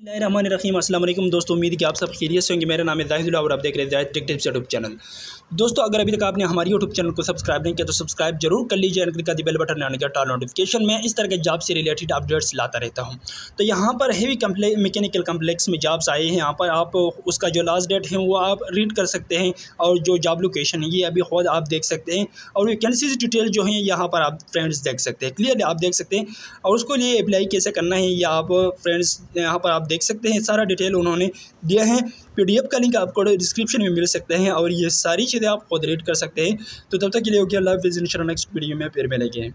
रहीम अल्लाम दोस्तों, उम्मीद कि आप सब खीरियत से होंगे। मेरा नाम है जाहिदुल्ला और आप देख रहे हैं जाहिद यूट्यूब चैनल। दोस्तों, अगर अभी तक आपने हमारी यूट्यूब चैनल को सब्सक्राइब नहीं किया तो सब्सक्राइब ज़रूर कर लीजिए क्लिक कर बेल बटन आने का टाल नोटिफिकेशन मैं इस तरह के जॉब से रिलेटेड अपडेट्स लाता रहता हूँ। तो यहाँ पर हेवी कम्प्ले मैकेनिकल कम्प्लेक्स में जॉब्स आए हैं। यहाँ पर आप उसका जो लास्ट डेट है, वो आप रीड कर सकते हैं और जो जॉब लोकेशन है, ये अभी खुद आप देख सकते हैं। और वैकेंसीज डिटेल जो है, यहाँ पर आप फ्रेंड्स देख सकते हैं। क्लियरली आप देख सकते हैं। और उसको लिए अप्लाई कैसे करना है, या आप फ्रेंड्स यहाँ पर आप देख सकते हैं, सारा डिटेल उन्होंने दिया है। पीडीएफ का लिंक आपको डिस्क्रिप्शन में मिल सकते हैं और ये सारी चीज़ें आप खुद रीड कर सकते हैं। तो तब तक के लिए ओके, अल्लाह हाफिज़। नेक्स्ट वीडियो में फिर मिलेंगे।